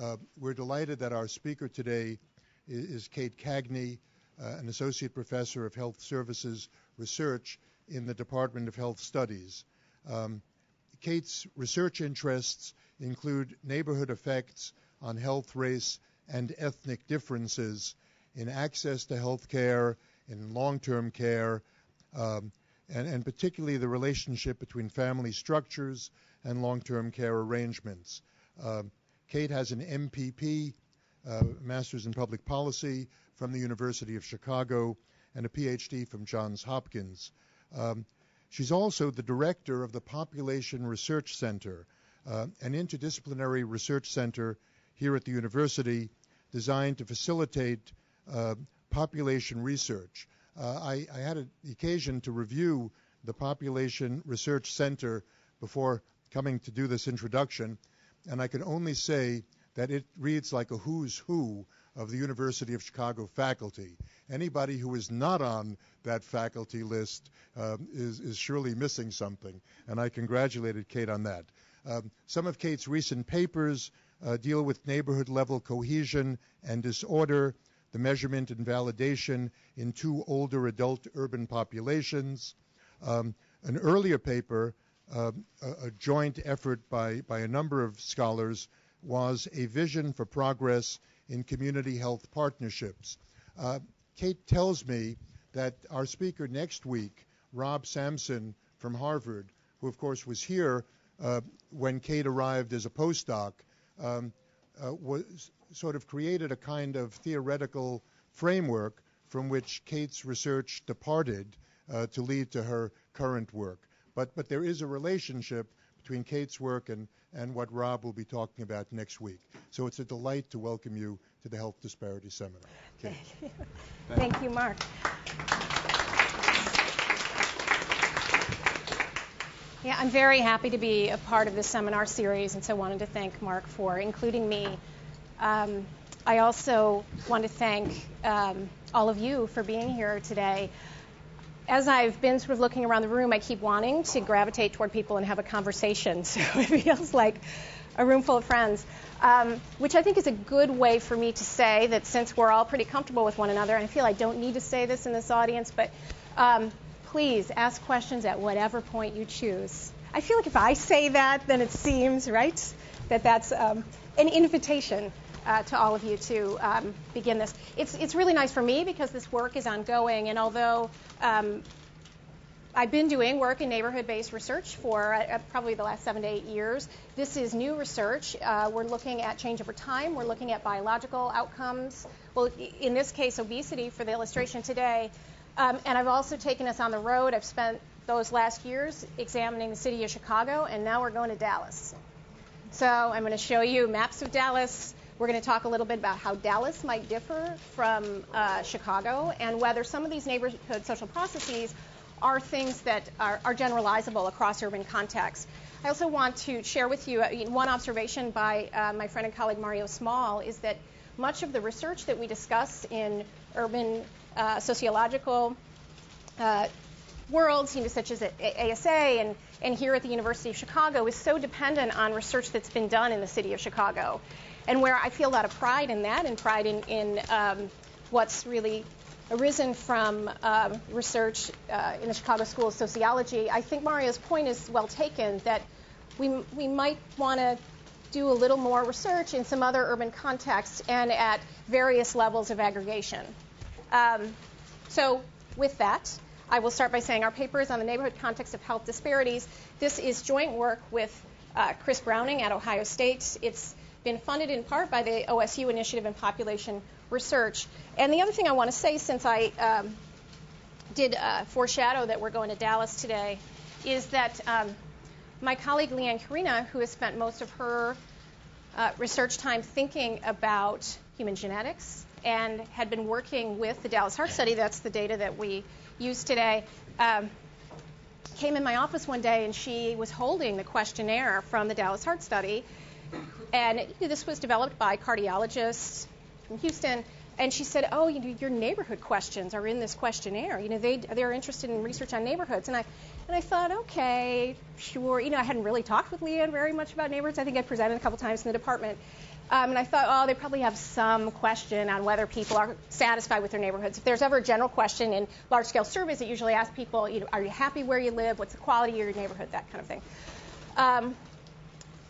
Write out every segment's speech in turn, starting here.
Uh, we're delighted that our speaker today is, is Kate Cagney, uh, an associate professor of health services research in the Department of Health Studies. Um, Kate's research interests include neighborhood effects on health, race, and ethnic differences in access to health care, in long term care, um, and, and, particularly the relationship between family structures and long term care arrangements. Uh, Kate has an MPP, uh, Master's in Public Policy, from the University of Chicago, and a PhD from Johns Hopkins. Um, she's also the director of the Population Research Center, uh, an interdisciplinary research center here at the university designed to facilitate uh, population research. Uh, I, I, had a, the occasion to review the Population Research Center before coming to do this introduction, and I can only say that it reads like a who's who of the University of Chicago faculty. Anybody who is not on that faculty list um, is, is, surely missing something, and I congratulated Kate on that. Um, some of Kate's recent papers uh, deal with neighborhood level cohesion and disorder, the measurement and validation in two older adult urban populations. Um, an earlier paper, uh, a, a, joint effort by, by a number of scholars, was a vision for progress in community health partnerships. Uh, Kate tells me that our speaker next week, Rob Sampson from Harvard, who of course was here uh, when Kate arrived as a postdoc, um, uh, was sort of created a kind of theoretical framework from which Kate's research departed uh, to lead to her current work. But, but there is a relationship between Kate's work and, and what Rob will be talking about next week. So it's a delight to welcome you to the Health Disparity Seminar. Kate. Thank you, Thank you Mark. Yeah, I'm very happy to be a part of this seminar series, and so wanted to thank Mark for including me. Um, I also want to thank um, all of you for being here today. As I've been sort of looking around the room, I keep wanting to gravitate toward people and have a conversation. So it feels like a room full of friends, um, which I think is a good way for me to say that since we're all pretty comfortable with one another, and I feel I don't need to say this in this audience, but um, please ask questions at whatever point you choose. I feel like if I say that, then it seems, right, that that's um, an invitation uh, to all of you to um, begin this. It's, it's really nice for me because this work is ongoing, and although um, I've been doing work in neighborhood-based research for uh, probably the last seven to eight years. This is new research. Uh, we're looking at change over time. We're looking at biological outcomes. Well, in this case, obesity for the illustration today. Um, and I've also taken us on the road. I've spent those last years examining the city of Chicago, and now we're going to Dallas. So I'm going to show you maps of Dallas. We're going to talk a little bit about how Dallas might differ from uh, Chicago and whether some of these neighborhood social processes are things that are, are, generalizable across urban contexts. I also want to share with you uh, one observation by uh, my friend and colleague Mario Small is that much of the research that we discuss in urban uh, sociological uh, worlds, you know, such as at ASA and, and here at the University of Chicago, is so dependent on research that's been done in the city of Chicago. And where I feel a lot of pride in that and pride in, in um, what's really arisen from um, research uh, in the Chicago School of Sociology, I think Mario's point is well taken that we, we might want to do a little more research in some other urban contexts and at various levels of aggregation. Um, so with that, I will start by saying our paper is on the neighborhood context of health disparities. This is joint work with uh, Chris Browning at Ohio State. It's been funded in part by the OSU Initiative in Population Research. And the other thing I want to say, since I um, did uh, foreshadow that we're going to Dallas today, is that um, my colleague Leanne Kurina, who has spent most of her uh, research time thinking about human genetics and had been working with the Dallas Heart Study, that's the data that we use today, um, came in my office one day and she was holding the questionnaire from the Dallas Heart Study. And this was developed by cardiologists from Houston and she said, "Oh, you know, your neighborhood questions are in this questionnaire. You know, they they're interested in research on neighborhoods." And I and I thought, okay, sure. You know, I hadn't really talked with Leanne very much about neighborhoods. I think I presented a couple times in the department. Um, and I thought, oh, they probably have some question on whether people are satisfied with their neighborhoods. If there's ever a general question in large-scale surveys, it usually asks people, you know, are you happy where you live? What's the quality of your neighborhood? That kind of thing. Um,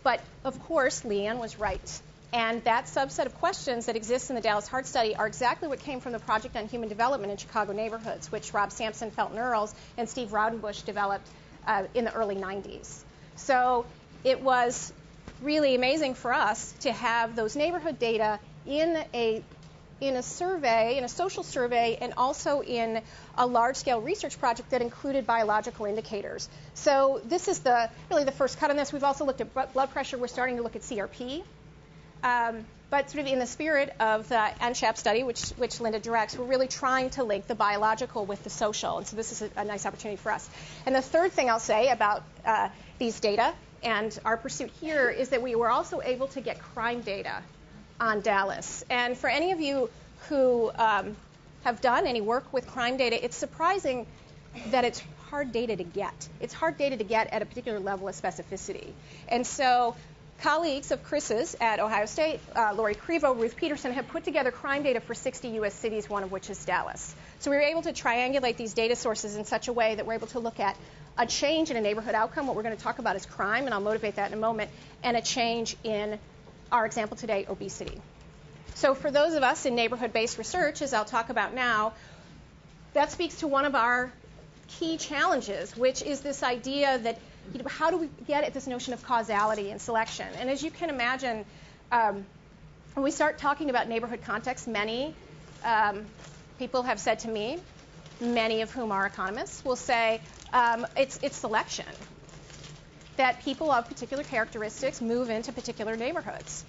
but of course, Leanne was right. And that subset of questions that exists in the Dallas Heart Study are exactly what came from the Project on Human Development in Chicago Neighborhoods, which Rob Sampson, Felton Earls, and Steve Raudenbush developed uh, in the early 90s. So it was really amazing for us to have those neighborhood data in a in a survey, in a social survey, and also in a large-scale research project that included biological indicators. So this is the really the first cut on this. We've also looked at blood pressure. We're starting to look at CRP. Um, but sort of in the spirit of the NSHAP study, which, which Linda directs, we're really trying to link the biological with the social. And so this is a, a nice opportunity for us. And the third thing I'll say about uh, these data and our pursuit here is that we were also able to get crime data on Dallas. And for any of you who um, have done any work with crime data, it's surprising that it's hard data to get. It's hard data to get at a particular level of specificity. And so colleagues of Chris's at Ohio State, uh, Lori Krivo, Ruth Peterson, have put together crime data for 60 U.S. cities, one of which is Dallas. So we were able to triangulate these data sources in such a way that we're able to look at a change in a neighborhood outcome. What we're going to talk about is crime, and I'll motivate that in a moment, and a change in our example today, obesity. So for those of us in neighborhood-based research, as I'll talk about now, that speaks to one of our key challenges, which is this idea that you know, how do we get at this notion of causality and selection? And as you can imagine, um, when we start talking about neighborhood context, many um, people have said to me, many of whom are economists, will say um, it's, it's selection. That people of particular characteristics move into particular neighborhoods.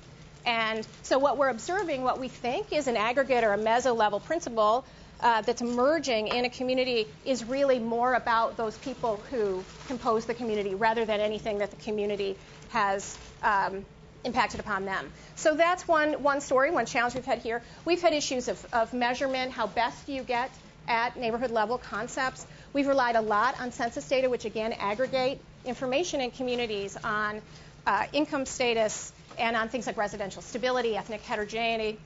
And so what we're observing, what we think is an aggregate or a meso level principle uh, that's emerging in a community is really more about those people who compose the community rather than anything that the community has um, impacted upon them. So that's one, one story, one challenge we've had here. We've had issues of, of measurement, how best do you get at neighborhood level concepts. We've relied a lot on census data, which again aggregate information in communities on uh, income status and on things like residential stability, ethnic heterogeneity.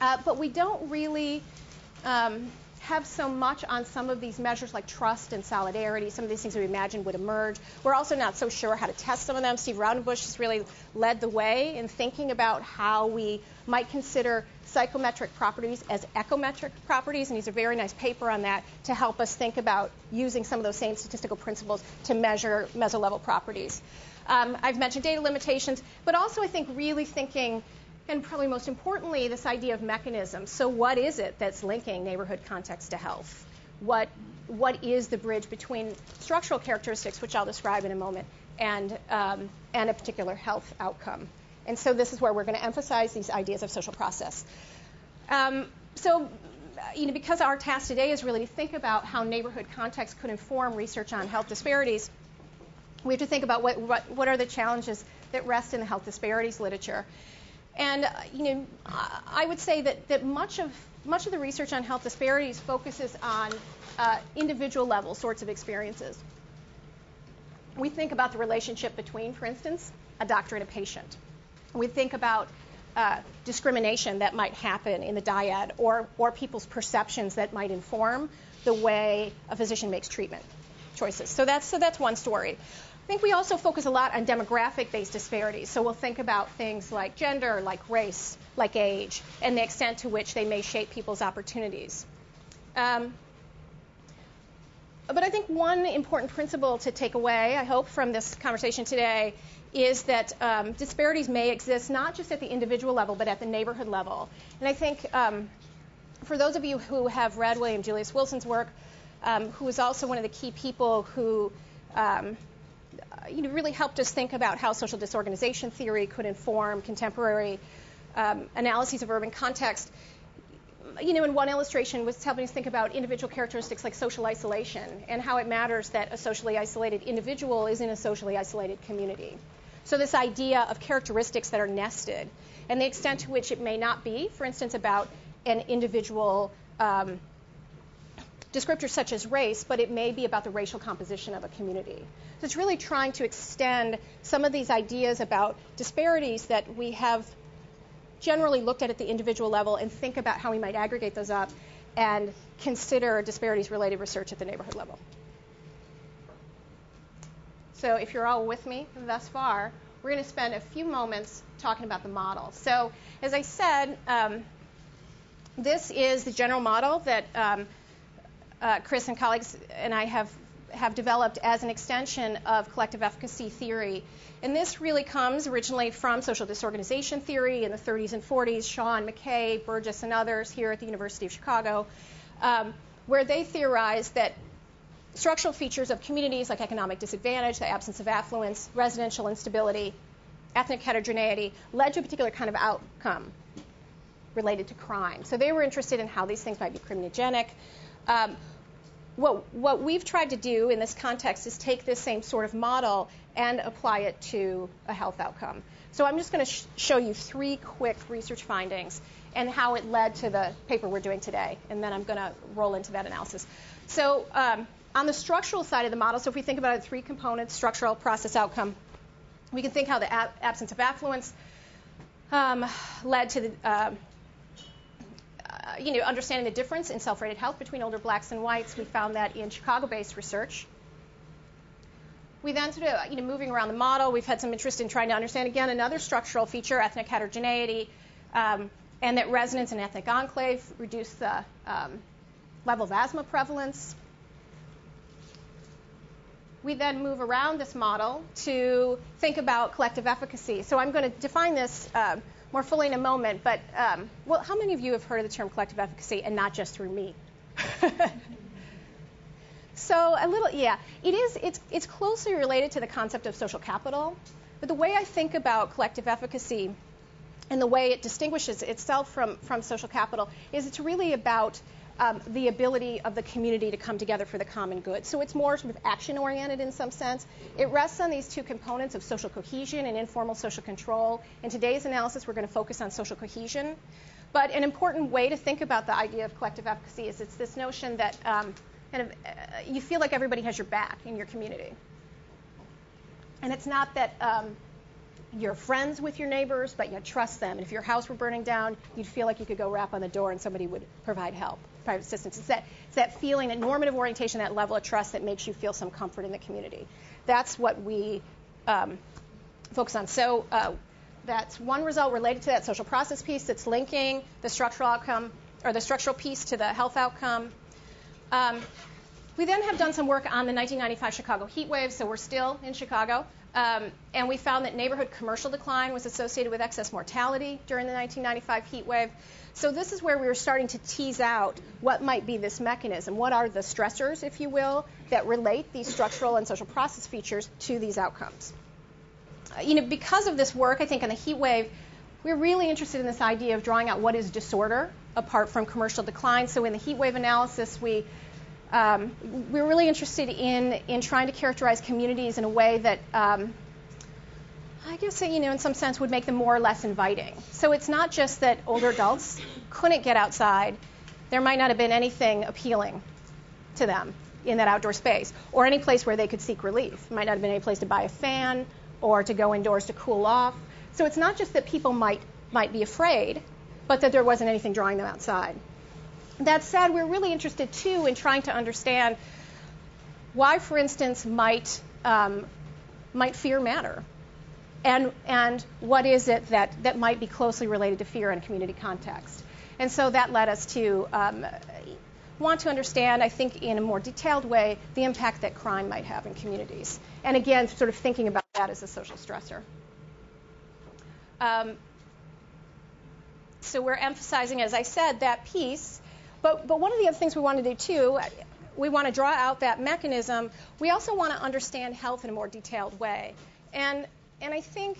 Uh, but we don't really um, have so much on some of these measures like trust and solidarity, some of these things we imagine would emerge. We're also not so sure how to test some of them. Steve Raudenbush has really led the way in thinking about how we might consider psychometric properties as ecometric properties, and he's a very nice paper on that to help us think about using some of those same statistical principles to measure mesolevel properties. Um, I've mentioned data limitations, but also I think really thinking and probably most importantly, this idea of mechanism. So, what is it that's linking neighborhood context to health? What, what is the bridge between structural characteristics, which I'll describe in a moment, and, um, and a particular health outcome? And so, this is where we're going to emphasize these ideas of social process. Um, so, you know, because our task today is really to think about how neighborhood context could inform research on health disparities, we have to think about what, what, what are the challenges that rest in the health disparities literature. And uh, you know, I would say that, that much of much of the research on health disparities focuses on uh, individual level sorts of experiences. We think about the relationship between, for instance, a doctor and a patient. We think about uh, discrimination that might happen in the dyad or, or people's perceptions that might inform the way a physician makes treatment choices. So that's, so that's one story. I think we also focus a lot on demographic based disparities. So we'll think about things like gender, like race, like age, and the extent to which they may shape people's opportunities. Um, but I think one important principle to take away, I hope, from this conversation today is that um, disparities may exist not just at the individual level, but at the neighborhood level. And I think um, for those of you who have read William Julius Wilson's work, um, who is also one of the key people who um, you know, really helped us think about how social disorganization theory could inform contemporary um, analyses of urban context. You know, in one illustration was helping us think about individual characteristics like social isolation and how it matters that a socially isolated individual is in a socially isolated community. So this idea of characteristics that are nested and the extent to which it may not be, for instance, about an individual um, descriptors such as race, but it may be about the racial composition of a community. So it's really trying to extend some of these ideas about disparities that we have generally looked at at the individual level and think about how we might aggregate those up and consider disparities related research at the neighborhood level. So if you're all with me thus far, we're going to spend a few moments talking about the model. So as I said, um, this is the general model that um, uh, Chris and colleagues and I have have developed as an extension of collective efficacy theory. And this really comes originally from social disorganization theory in the 30s and 40s, Sean McKay, Burgess, and others here at the University of Chicago, um, where they theorized that structural features of communities like economic disadvantage, the absence of affluence, residential instability, ethnic heterogeneity led to a particular kind of outcome related to crime. So they were interested in how these things might be criminogenic. Um, what, what we've tried to do in this context is take this same sort of model and apply it to a health outcome. So I'm just going to sh- show you three quick research findings and how it led to the paper we're doing today, and then I'm going to roll into that analysis. So um, on the structural side of the model, so if we think about it, three components, structural, process, outcome, we can think how the ab- absence of affluence um, led to the, uh, you know, understanding the difference in self-rated health between older blacks and whites. We found that in Chicago-based research. We then sort of, you know, moving around the model, we've had some interest in trying to understand again another structural feature, ethnic heterogeneity, um, and that residents in ethnic enclave reduce the um, level of asthma prevalence we then move around this model to think about collective efficacy. So I'm going to define this uh, more fully in a moment, but um, well, how many of you have heard of the term collective efficacy and not just through me? so a little, yeah, it is. It's it's closely related to the concept of social capital, but the way I think about collective efficacy and the way it distinguishes itself from from social capital is it's really about um, the ability of the community to come together for the common good. So it's more sort of action oriented in some sense. It rests on these two components of social cohesion and informal social control. In today's analysis, we're going to focus on social cohesion. But an important way to think about the idea of collective efficacy is it's this notion that um, kind of uh, you feel like everybody has your back in your community. And it's not that um, you're friends with your neighbors, but you trust them. And if your house were burning down, you'd feel like you could go rap on the door and somebody would provide help private assistance. It's that, it's that feeling, that normative orientation, that level of trust that makes you feel some comfort in the community. That's what we um, focus on. So uh, that's one result related to that social process piece that's linking the structural outcome or the structural piece to the health outcome. Um, we then have done some work on the 1995 Chicago heat wave, so we're still in Chicago. Um, and we found that neighborhood commercial decline was associated with excess mortality during the 1995 heat wave. So this is where we were starting to tease out what might be this mechanism. What are the stressors, if you will, that relate these structural and social process features to these outcomes? Uh, you know, because of this work, I think on the heat wave, we're really interested in this idea of drawing out what is disorder apart from commercial decline. So in the heat wave analysis, we um, we're really interested in in trying to characterize communities in a way that um, I guess, you know, in some sense would make them more or less inviting. So it's not just that older adults couldn't get outside. There might not have been anything appealing to them in that outdoor space or any place where they could seek relief. It might not have been any place to buy a fan or to go indoors to cool off. So it's not just that people might might be afraid, but that there wasn't anything drawing them outside. That said, we're really interested too in trying to understand why, for instance, might um, might fear matter and, and what is it that, that might be closely related to fear in community context. And so that led us to um, want to understand, I think, in a more detailed way, the impact that crime might have in communities. And again, sort of thinking about that as a social stressor. Um, so we're emphasizing, as I said, that piece. But, but one of the other things we want to do too, we want to draw out that mechanism. We also want to understand health in a more detailed way. And and I think,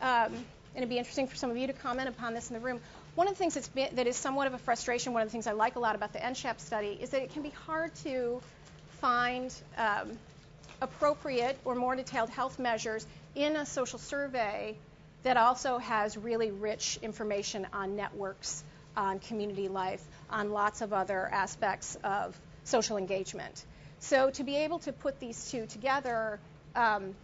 um, and it'd be interesting for some of you to comment upon this in the room. One of the things that's been, that is somewhat of a frustration, one of the things I like a lot about the NSHAP study, is that it can be hard to find um, appropriate or more detailed health measures in a social survey that also has really rich information on networks on community life, on lots of other aspects of social engagement. So to be able to put these two together, um,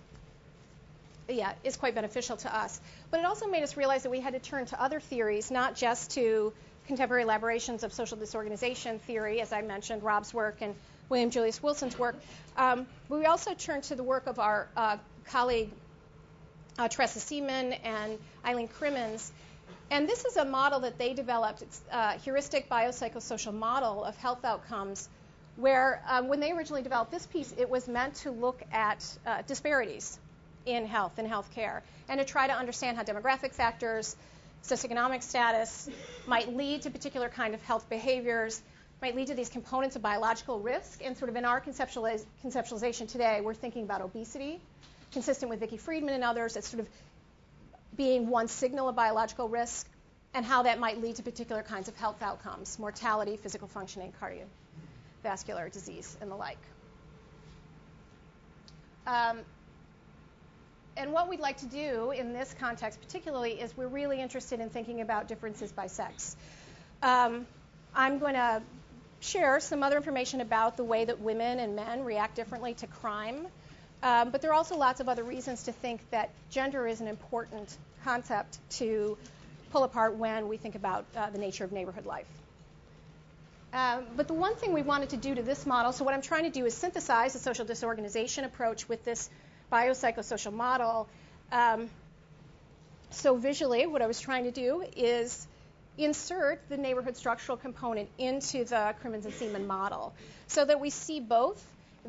yeah, is quite beneficial to us. But it also made us realize that we had to turn to other theories, not just to contemporary elaborations of social disorganization theory, as I mentioned, Rob's work and William Julius Wilson's work. Um, we also turned to the work of our uh, colleague uh, Teresa Seeman and Eileen Crimmins. And this is a model that they developed. It's a heuristic biopsychosocial model of health outcomes, where um, when they originally developed this piece, it was meant to look at uh, disparities in health and healthcare and to try to understand how demographic factors, socioeconomic status might lead to particular kind of health behaviors, might lead to these components of biological risk. And sort of in our conceptualiz- conceptualization today, we're thinking about obesity, consistent with Vicki Freedman and others, as sort of being one signal of biological risk and how that might lead to particular kinds of health outcomes, mortality, physical functioning, cardiovascular disease, and the like. Um, and what we'd like to do in this context, particularly, is we're really interested in thinking about differences by sex. Um, I'm going to share some other information about the way that women and men react differently to crime. Um, but there are also lots of other reasons to think that gender is an important concept to pull apart when we think about uh, the nature of neighborhood life. Um, but the one thing we wanted to do to this model, so what I'm trying to do is synthesize the social disorganization approach with this biopsychosocial model. Um, so visually, what I was trying to do is insert the neighborhood structural component into the Crimmins and Seeman model so that we see both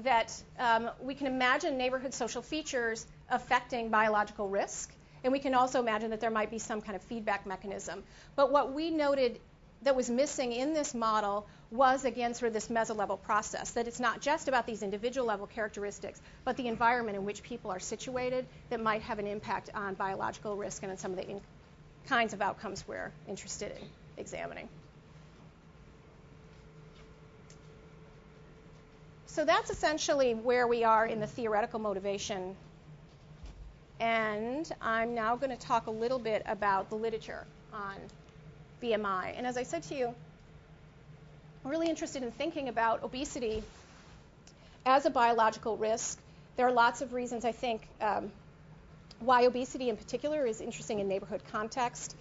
that um, we can imagine neighborhood social features affecting biological risk, and we can also imagine that there might be some kind of feedback mechanism. But what we noted that was missing in this model was again sort of this meso-level process that it's not just about these individual level characteristics but the environment in which people are situated that might have an impact on biological risk and on some of the in- kinds of outcomes we're interested in examining so that's essentially where we are in the theoretical motivation and i'm now going to talk a little bit about the literature on BMI. And as I said to you, I'm really interested in thinking about obesity as a biological risk. There are lots of reasons, I think, um, why obesity in particular is interesting in neighborhood context.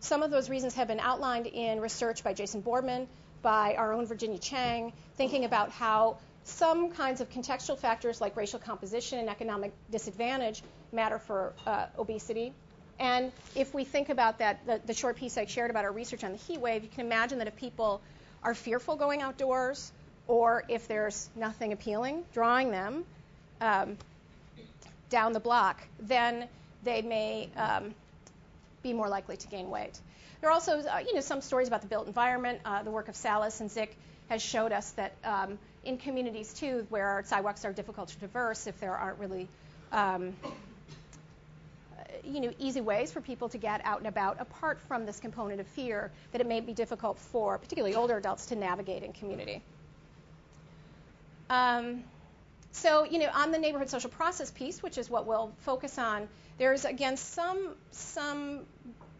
Some of those reasons have been outlined in research by Jason Boardman, by our own Virginia Chang, thinking about how some kinds of contextual factors like racial composition and economic disadvantage matter for uh, obesity. And if we think about that, the, the short piece I shared about our research on the heat wave, you can imagine that if people are fearful going outdoors, or if there's nothing appealing drawing them um, down the block, then they may um, be more likely to gain weight. There are also, uh, you know, some stories about the built environment. Uh, the work of Salas and Zik has showed us that um, in communities too, where sidewalks are difficult to traverse, if there aren't really um, you know, easy ways for people to get out and about apart from this component of fear that it may be difficult for particularly older adults to navigate in community. Um, so, you know, on the neighborhood social process piece, which is what we'll focus on, there's again some some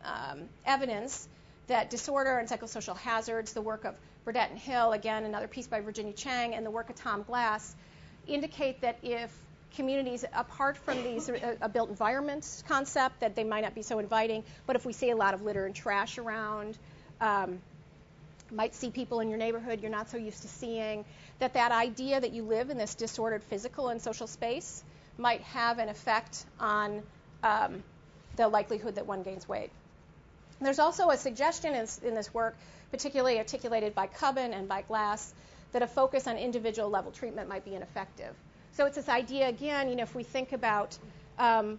um, evidence that disorder and psychosocial hazards, the work of Burdette and Hill, again another piece by Virginia Chang, and the work of Tom Glass, indicate that if communities apart from these uh, a built environment concept that they might not be so inviting. But if we see a lot of litter and trash around um, might see people in your neighborhood you're not so used to seeing that that idea that you live in this disordered physical and social space might have an effect on um, the likelihood that one gains weight there's also a suggestion in, in this work particularly articulated by Cubbin and by Glass that a focus on individual level treatment might be ineffective so it's this idea again, you know, if we think about um,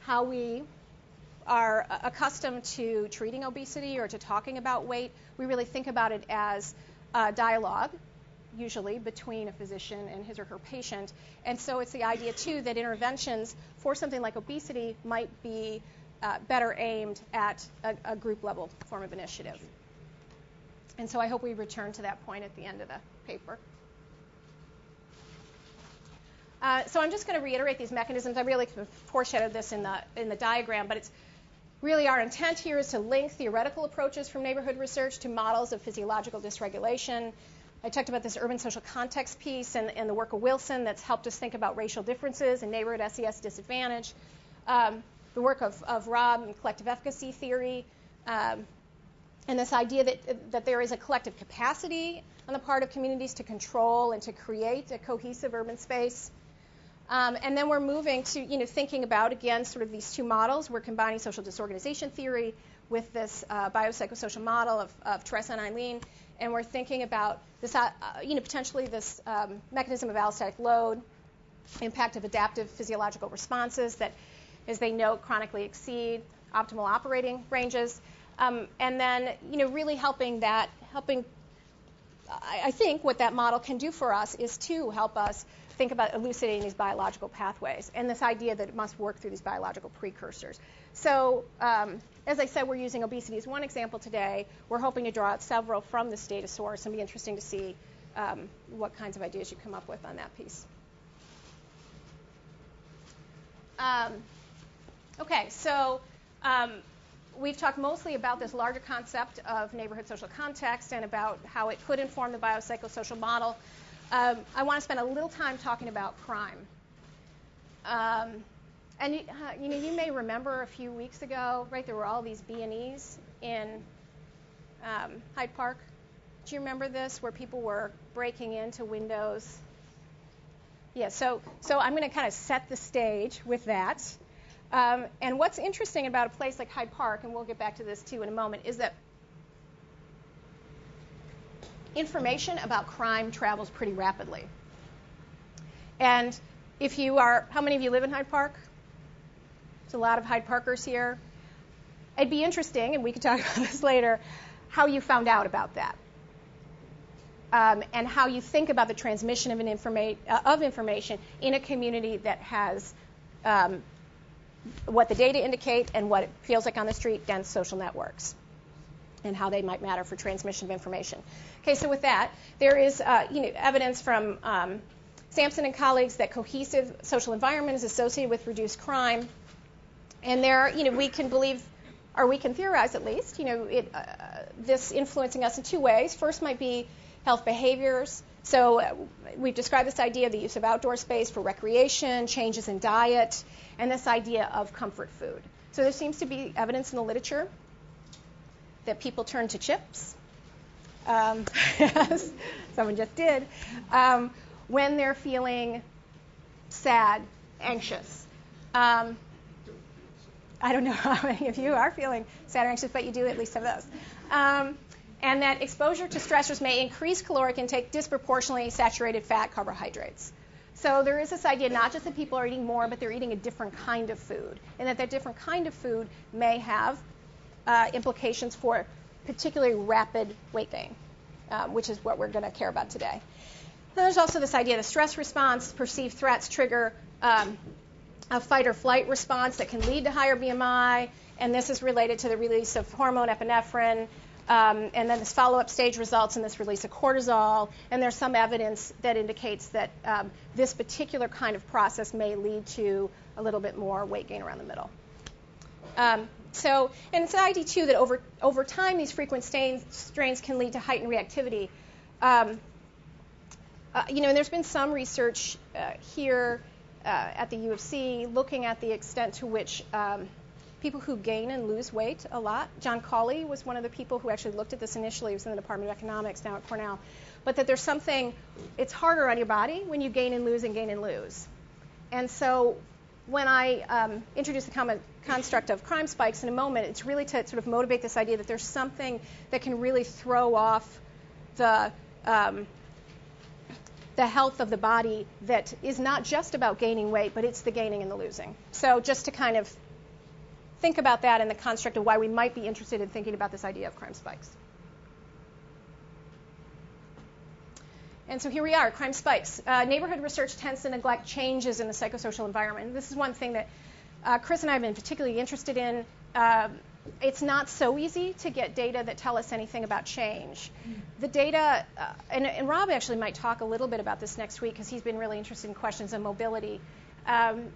how we are accustomed to treating obesity or to talking about weight, we really think about it as a dialogue, usually between a physician and his or her patient. And so it's the idea, too, that interventions for something like obesity might be uh, better aimed at a, a group level form of initiative. And so I hope we return to that point at the end of the paper. Uh, so I'm just going to reiterate these mechanisms. I really foreshadowed this in the in the diagram, but it's really, our intent here is to link theoretical approaches from neighborhood research to models of physiological dysregulation. I talked about this urban social context piece and, and the work of Wilson that's helped us think about racial differences and neighborhood SES disadvantage. Um, the work of, of Rob and collective efficacy theory, um, and this idea that, that there is a collective capacity on the part of communities to control and to create a cohesive urban space. Um, and then we're moving to, you know, thinking about again sort of these two models. We're combining social disorganization theory with this uh, biopsychosocial model of, of Teresa and Eileen, and we're thinking about this, uh, you know, potentially this um, mechanism of allostatic load, impact of adaptive physiological responses that, as they note, chronically exceed optimal operating ranges, um, and then, you know, really helping that, helping. I, I think what that model can do for us is to help us think about elucidating these biological pathways and this idea that it must work through these biological precursors. So, um, as I said, we're using obesity as one example today. We're hoping to draw out several from this data source and be interesting to see um, what kinds of ideas you come up with on that piece. Um, okay, so um, we've talked mostly about this larger concept of neighborhood social context and about how it could inform the biopsychosocial model. Um, I want to spend a little time talking about crime. Um, and you, uh, you, know, you may remember a few weeks ago, right? There were all these B&Es in um, Hyde Park. Do you remember this, where people were breaking into windows? Yeah. So, so I'm going to kind of set the stage with that. Um, and what's interesting about a place like Hyde Park, and we'll get back to this too in a moment, is that information about crime travels pretty rapidly. And if you are, how many of you live in Hyde Park? There's a lot of Hyde Parkers here. It'd be interesting, and we could talk about this later, how you found out about that. Um, and how you think about the transmission of, informa- uh, of information in a community that has um, what the data indicate and what it feels like on the street, dense social networks and how they might matter for transmission of information. Okay, so with that, there is uh, you know, evidence from um, Sampson and colleagues that cohesive social environment is associated with reduced crime, and there, you know, we can believe, or we can theorize at least, you know, it, uh, this influencing us in two ways. First might be health behaviors. So uh, we've described this idea of the use of outdoor space for recreation, changes in diet, and this idea of comfort food. So there seems to be evidence in the literature that people turn to chips. Um, someone just did. Um, when they're feeling sad, anxious. Um, I don't know how many of you are feeling sad or anxious, but you do at least have those. Um, and that exposure to stressors may increase caloric intake disproportionately saturated fat carbohydrates. So there is this idea not just that people are eating more, but they're eating a different kind of food, and that that different kind of food may have uh, implications for particularly rapid weight gain, um, which is what we're going to care about today. Then there's also this idea the stress response, perceived threats trigger um, a fight or flight response that can lead to higher BMI, and this is related to the release of hormone epinephrine. Um, and then this follow-up stage results in this release of cortisol, and there's some evidence that indicates that um, this particular kind of process may lead to a little bit more weight gain around the middle. Um, so, and it's an idea too that over over time these frequent strains, strains can lead to heightened reactivity. Um, uh, you know, and there's been some research uh, here uh, at the U of C looking at the extent to which um, people who gain and lose weight a lot. John Cawley was one of the people who actually looked at this initially. He was in the Department of Economics now at Cornell. But that there's something, it's harder on your body when you gain and lose and gain and lose. And so when I um, introduce the construct of crime spikes in a moment, it's really to sort of motivate this idea that there's something that can really throw off the um, the health of the body that is not just about gaining weight, but it's the gaining and the losing. So just to kind of think about that in the construct of why we might be interested in thinking about this idea of crime spikes. And so here we are, crime spikes. Uh, neighborhood research tends to neglect changes in the psychosocial environment. This is one thing that uh, Chris and I have been particularly interested in. Uh, it's not so easy to get data that tell us anything about change. The data, uh, and, and, Rob actually might talk a little bit about this next week because he's been really interested in questions of mobility. Um,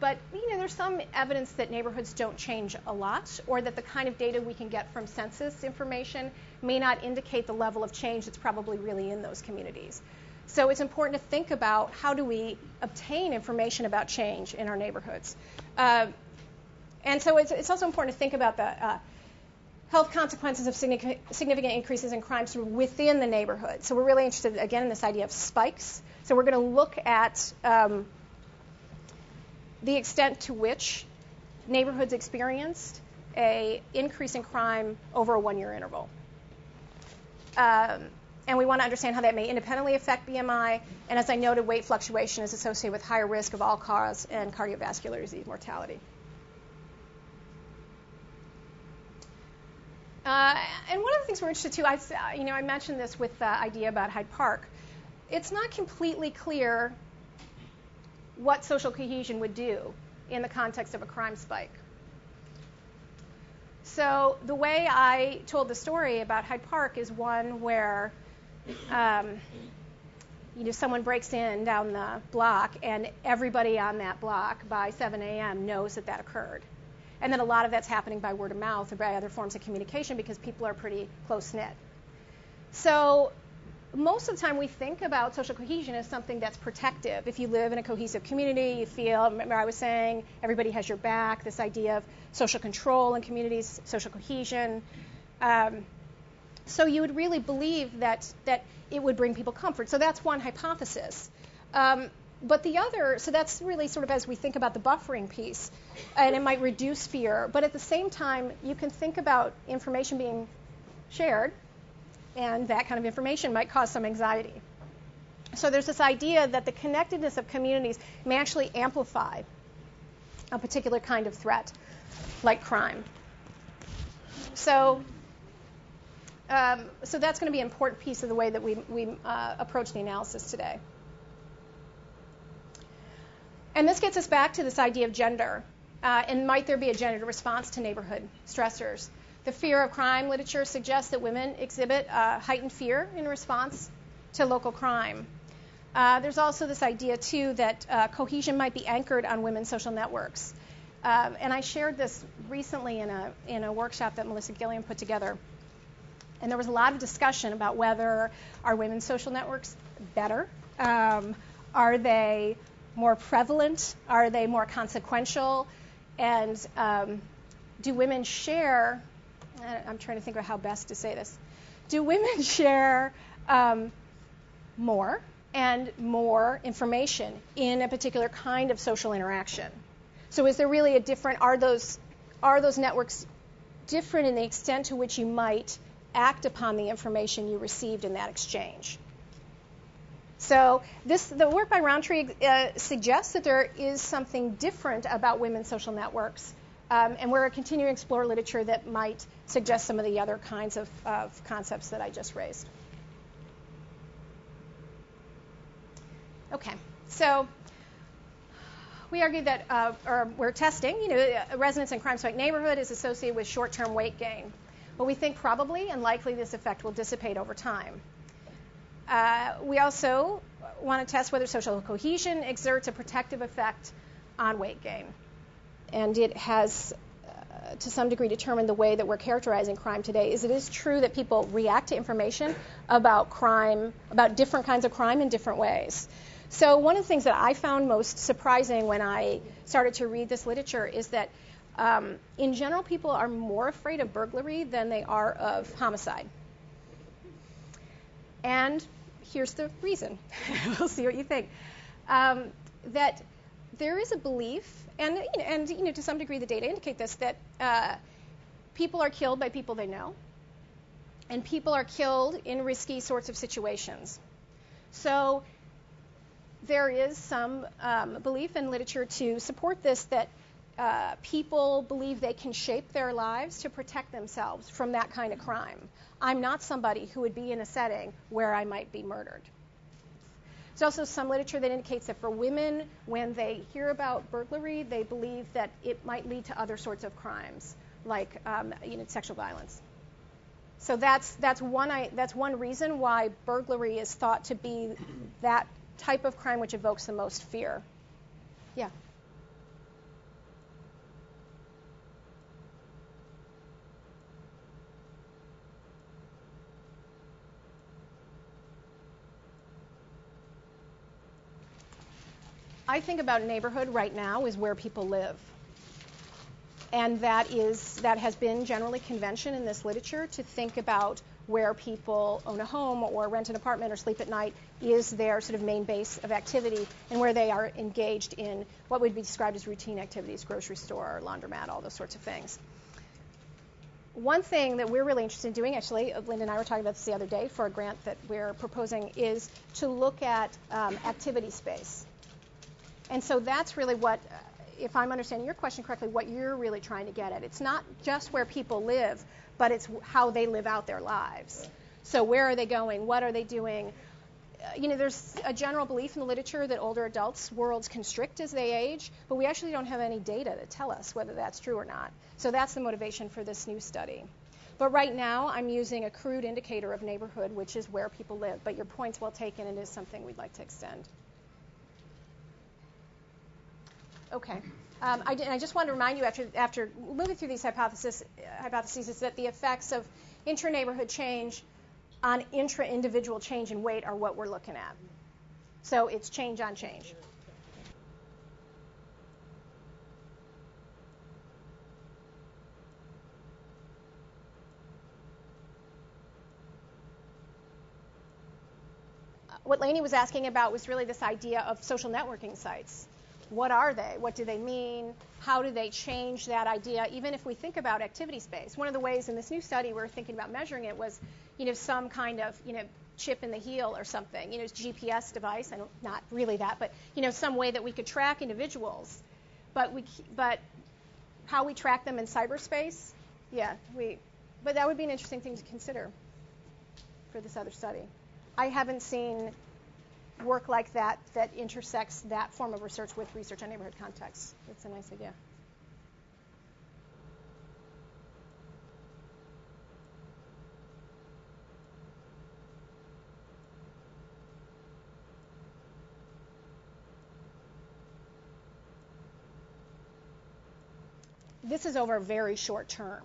but you know, there's some evidence that neighborhoods don't change a lot, or that the kind of data we can get from census information may not indicate the level of change that's probably really in those communities. So it's important to think about how do we obtain information about change in our neighborhoods. Uh, and so it's, it's, also important to think about the uh, health consequences of significant increases in crime within the neighborhood. So we're really interested, again, in this idea of spikes. So we're going to look at um, the extent to which neighborhoods experienced a increase in crime over a one-year interval. Um, and we want to understand how that may independently affect BMI. And as I noted, weight fluctuation is associated with higher risk of all cause and cardiovascular disease mortality. Uh, and one of the things we're interested too, I, you know, I mentioned this with the idea about Hyde Park. It's not completely clear what social cohesion would do in the context of a crime spike. So the way I told the story about Hyde Park is one where, um, you know, someone breaks in down the block, and everybody on that block by 7 a.m. knows that that occurred. And then a lot of that's happening by word of mouth or by other forms of communication because people are pretty close knit. So most of the time we think about social cohesion as something that's protective. If you live in a cohesive community, you feel, remember I was saying, everybody has your back, this idea of social control in communities, social cohesion. Um, so you would really believe that, that it would bring people comfort. So that's one hypothesis. Um, but the other, so that's really sort of as we think about the buffering piece, and it might reduce fear. But at the same time, you can think about information being shared and that kind of information might cause some anxiety. So there's this idea that the connectedness of communities may actually amplify a particular kind of threat, like crime. So, um, so that's going to be an important piece of the way that we, we uh, approach the analysis today. And this gets us back to this idea of gender. Uh, and might there be a gendered response to neighborhood stressors? The fear of crime literature suggests that women exhibit uh, heightened fear in response to local crime. Uh, there's also this idea, too, that uh, cohesion might be anchored on women's social networks. Um, and I shared this recently in a, in a workshop that Melissa Gilliam put together. And there was a lot of discussion about whether are women's social networks better? Um, are they more prevalent? Are they more consequential? And um, do women share I'm trying to think of how best to say this. Do women share um, more and more information in a particular kind of social interaction? So is there really a different? Are those are those networks different in the extent to which you might act upon the information you received in that exchange? So this, the work by Rountree uh, suggests that there is something different about women's social networks um, and we're continuing to explore literature that might suggest some of the other kinds of, of concepts that I just raised. Okay, so we argue that, uh, or we're testing, you know, residence in crime spike neighborhood is associated with short-term weight gain. But we think probably and likely this effect will dissipate over time. Uh, we also want to test whether social cohesion exerts a protective effect on weight gain and it has uh, to some degree determined the way that we're characterizing crime today is it is true that people react to information about crime about different kinds of crime in different ways. So one of the things that i found most surprising when i started to read this literature is that um, in general people are more afraid of burglary than they are of homicide. And here's the reason. We'll see what you think. Um, that there is a belief and you know, and you know, to some degree, the data indicate this that uh, people are killed by people they know, and people are killed in risky sorts of situations. So there is some um, belief in literature to support this that uh, people believe they can shape their lives to protect themselves from that kind of crime. I'm not somebody who would be in a setting where I might be murdered. There's also some literature that indicates that for women, when they hear about burglary, they believe that it might lead to other sorts of crimes, like um, you know, sexual violence. So that's that's one I, that's one reason why burglary is thought to be that type of crime which evokes the most fear. Yeah. I think about neighborhood right now is where people live. And that is that has been generally convention in this literature to think about where people own a home or rent an apartment or sleep at night is their sort of main base of activity and where they are engaged in what would be described as routine activities, grocery store, laundromat, all those sorts of things. One thing that we're really interested in doing, actually, Linda and I were talking about this the other day for a grant that we're proposing, is to look at um, activity space. And so that's really what, if I'm understanding your question correctly, what you're really trying to get at. It's not just where people live, but it's how they live out their lives. So where are they going? What are they doing? Uh, you know, there's a general belief in the literature that older adults' worlds constrict as they age, but we actually don't have any data to tell us whether that's true or not. So that's the motivation for this new study. But right now, I'm using a crude indicator of neighborhood, which is where people live. But your point's well taken and is something we'd like to extend. Okay. Um, I, I, just wanted to remind you after, after moving through these hypotheses, hypotheses is that the effects of intra-neighborhood change on intra-individual change in weight are what we're looking at. So it's change on change. What Lainey was asking about was really this idea of social networking sites what are they? What do they mean? How do they change that idea? Even if we think about activity space, one of the ways in this new study we're thinking about measuring it was, you know, some kind of, you know, chip in the heel or something, you know, GPS device, and not really that, but you know, some way that we could track individuals. But we, but how we track them in cyberspace, yeah, we, but that would be an interesting thing to consider for this other study. I haven't seen work like that that intersects that form of research with research on neighborhood contexts. That's a nice idea. This is over a very short term.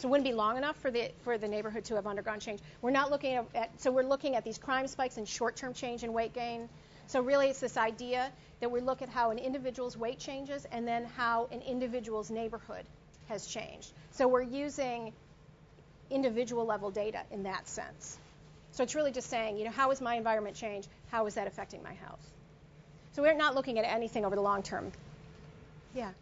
So it wouldn't be long enough for the for the neighborhood to have undergone change. We're not looking at, so we're looking at these crime spikes and short-term change in weight gain. So really, it's this idea that we look at how an individual's weight changes and then how an individual's neighborhood has changed. So we're using individual level data in that sense. So it's really just saying, you know, how has my environment changed? How is that affecting my health? So we're not looking at anything over the long term. Yeah.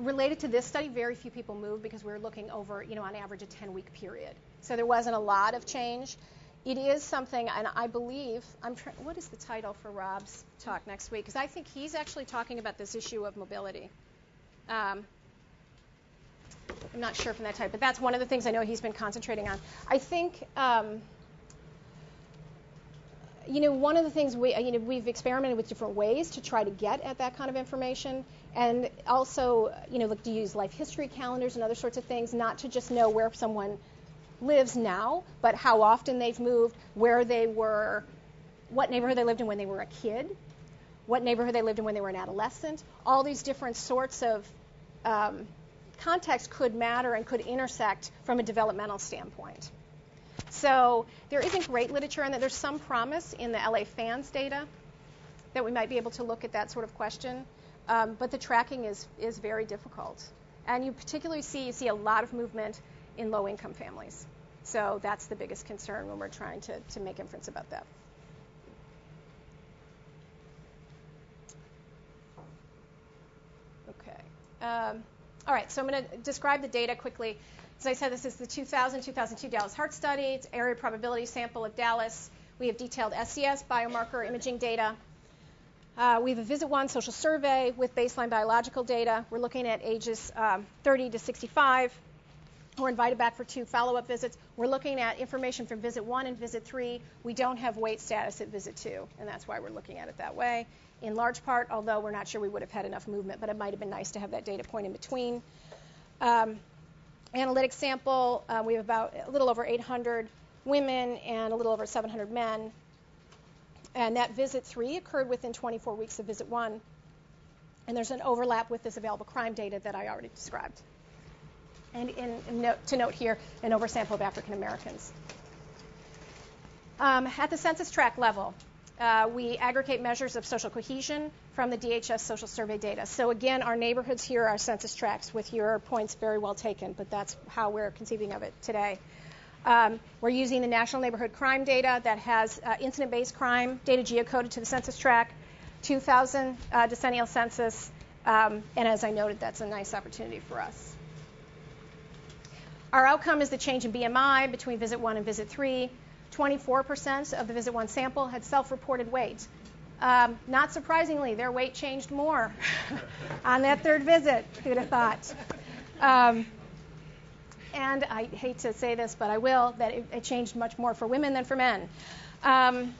Related to this study, very few people moved because we were looking over, you know, on average a 10-week period. So there wasn't a lot of change. It is something, and I believe, I'm trying, what is the title for Rob's talk next week? Because I think he's actually talking about this issue of mobility. Um, I'm not sure from that type, but that's one of the things I know he's been concentrating on. I think, um, you know, one of the things we, you know, we've experimented with different ways to try to get at that kind of information and also, you know, look to use life history calendars and other sorts of things, not to just know where someone lives now, but how often they've moved, where they were, what neighborhood they lived in when they were a kid, what neighborhood they lived in when they were an adolescent. All these different sorts of um, contexts could matter and could intersect from a developmental standpoint. So there isn't great literature on that. There's some promise in the LA FANS data that we might be able to look at that sort of question. Um, but the tracking is, is very difficult. And you particularly see, you see a lot of movement in low income families. So that's the biggest concern when we're trying to, to make inference about that. Okay. Um, all right, so I'm going to describe the data quickly. As I said, this is the 2000-2002 Dallas Heart Study. It's area probability sample of Dallas. We have detailed SCS biomarker imaging data. Uh, we have a Visit One social survey with baseline biological data. We're looking at ages um, 30 to 65. We're invited back for two follow up visits. We're looking at information from Visit 1 and Visit 3. We don't have weight status at Visit 2, and that's why we're looking at it that way. In large part, although we're not sure we would have had enough movement, but it might have been nice to have that data point in between. Um, analytic sample, uh, we have about a little over 800 women and a little over 700 men. And that visit three occurred within 24 weeks of visit one. And there's an overlap with this available crime data that I already described. And in, in note, to note here, an oversample of African Americans. Um, at the census tract level, uh, we aggregate measures of social cohesion from the DHS social survey data. So again, our neighborhoods here are census tracts with your points very well taken, but that's how we're conceiving of it today. Um, we're using the National Neighborhood Crime data that has uh, incident-based crime data geocoded to the census tract, 2000 uh, decennial census, um, and as I noted, that's a nice opportunity for us. Our outcome is the change in BMI between visit 1 and visit 3. 24% of the visit 1 sample had self-reported weight. Um, not surprisingly, their weight changed more on that third visit. Who'd have thought? And I hate to say this, but I will, that it, it changed much more for women than for men. Um,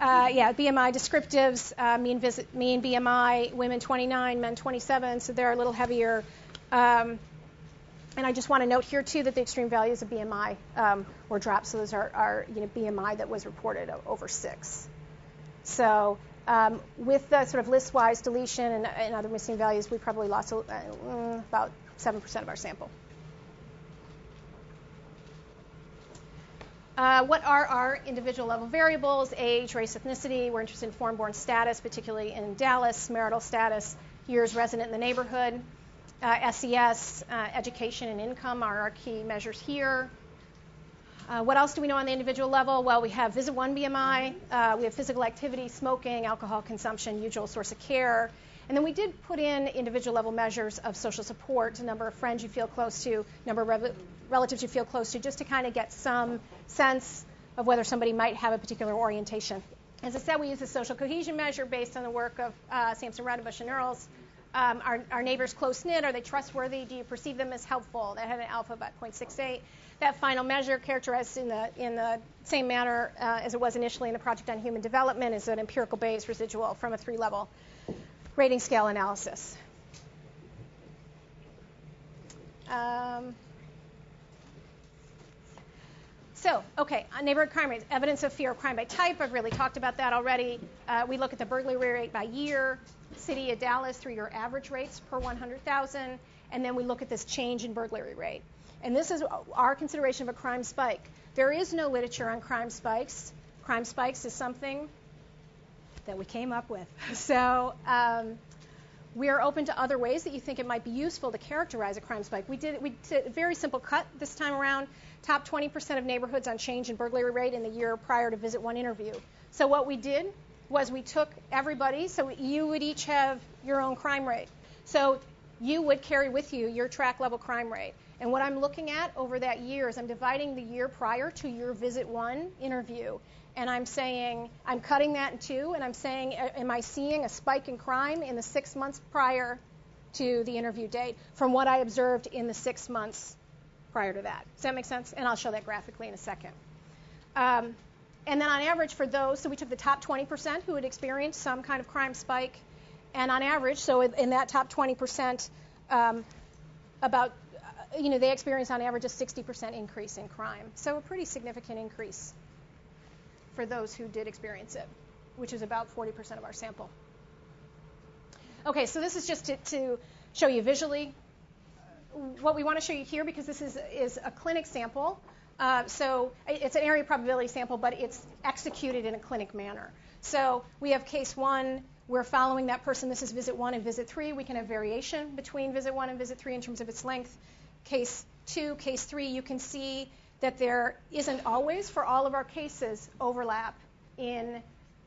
uh, yeah, BMI descriptives, uh, mean, visit, mean BMI, women 29, men 27, so they're a little heavier. Um, and I just want to note here too that the extreme values of BMI um, were dropped. So those are, are, you know BMI that was reported over six. So um, with the sort of list-wise deletion and, and, other missing values, we probably lost uh, about seven percent of our sample. Uh, what are our individual level variables? Age, race, ethnicity. We're interested in foreign born status, particularly in Dallas, marital status, years resident in the neighborhood. Uh, SES, uh, education and income are our key measures here. Uh, what else do we know on the individual level? Well, we have Visit 1 BMI, uh, we have physical activity, smoking, alcohol consumption, usual source of care. And then we did put in individual level measures of social support, number of friends you feel close to, number of re- relatives you feel close to, just to kind of get some sense of whether somebody might have a particular orientation. As I said, we use a social cohesion measure based on the work of uh, Sampson Raudenbush and Earls. Um, are, are neighbors close knit? Are they trustworthy? Do you perceive them as helpful? That had an alpha about 0.68. That final measure, characterized in the in the same manner uh, as it was initially in the Project on Human Development, is an empirical based residual from a three level rating scale analysis. Um, so, okay, neighborhood crime rates, evidence of fear of crime by type. I've really talked about that already. Uh, we look at the burglary rate by year, city of Dallas three-year average rates per 100,000, and then we look at this change in burglary rate. And this is our consideration of a crime spike. There is no literature on crime spikes. Crime spikes is something that we came up with. So um, we are open to other ways that you think it might be useful to characterize a crime spike. We did, we did a very simple cut this time around. Top 20% of neighborhoods on change in burglary rate in the year prior to visit one interview. So what we did was we took everybody, so you would each have your own crime rate. So you would carry with you your tract level crime rate. And what I'm looking at over that year is I'm dividing the year prior to your visit one interview. And I'm saying, I'm cutting that in two, and I'm saying, am I seeing a spike in crime in the six months prior to the interview date from what I observed in the six months prior to that? Does that make sense? And I'll show that graphically in a second. Um, and then on average for those, so we took the top 20% who had experienced some kind of crime spike, and on average, so in that top 20%, um, about, you know, they experience on average a 60% increase in crime. So a pretty significant increase for those who did experience it, which is about 40% of our sample. Okay, so this is just to, to show you visually what we want to show you here because this is, is a clinic sample. Uh, so it's an area probability sample, but it's executed in a clinic manner. So we have case one. We're following that person. This is visit one and visit three. We can have variation between visit one and visit three in terms of its length. Case two, case three, you can see that there isn't always, for all of our cases, overlap in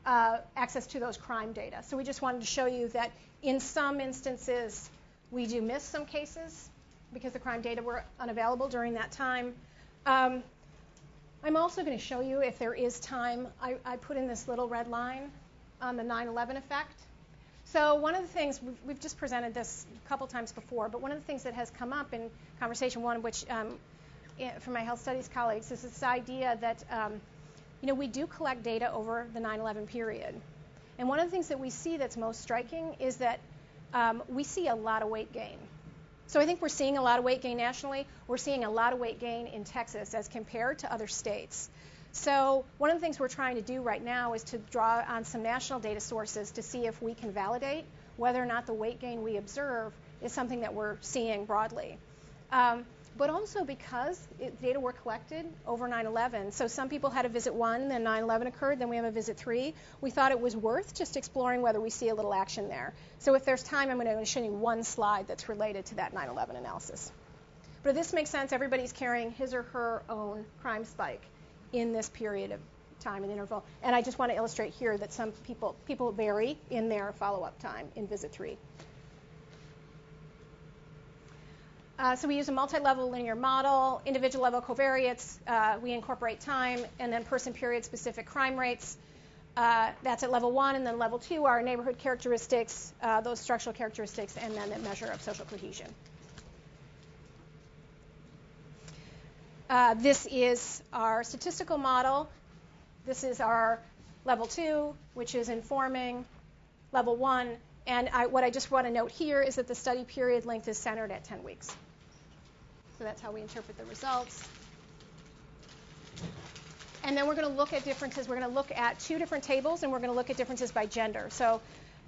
uh, access to those crime data. So we just wanted to show you that in some instances, we do miss some cases because the crime data were unavailable during that time. Um, I'm also going to show you if there is time. I, I, put in this little red line on the 9/11 effect. So one of the things we've, we've, just presented this a couple times before, but one of the things that has come up in conversation, one which um, from my health studies colleagues, is this idea that um, you know we do collect data over the 9/11 period, and one of the things that we see that's most striking is that um, we see a lot of weight gain. So I think we're seeing a lot of weight gain nationally. We're seeing a lot of weight gain in Texas as compared to other states. So one of the things we're trying to do right now is to draw on some national data sources to see if we can validate whether or not the weight gain we observe is something that we're seeing broadly. Um, but also because it, data were collected over 9/11. So some people had a visit one, then 9/11 occurred, then we have a visit three. We thought it was worth just exploring whether we see a little action there. So if there's time, I'm going to show you one slide that's related to that 9/11 analysis. But if this makes sense, everybody's carrying his or her own crime spike in this period of time and interval. And I just want to illustrate here that some people people vary in their follow-up time in visit three. Uh, so we use a multi-level linear model, individual level covariates. Uh, we incorporate time and then person period specific crime rates. Uh, that's at level one, and then level two are neighborhood characteristics, uh, those structural characteristics, and then the measure of social cohesion. Uh, this is our statistical model. This is our level two, which is informing level one. And I, what I just want to note here is that the study period length is centered at 10 weeks. So that's how we interpret the results. And then we're going to look at differences. We're going to look at two different tables, and we're going to look at differences by gender. So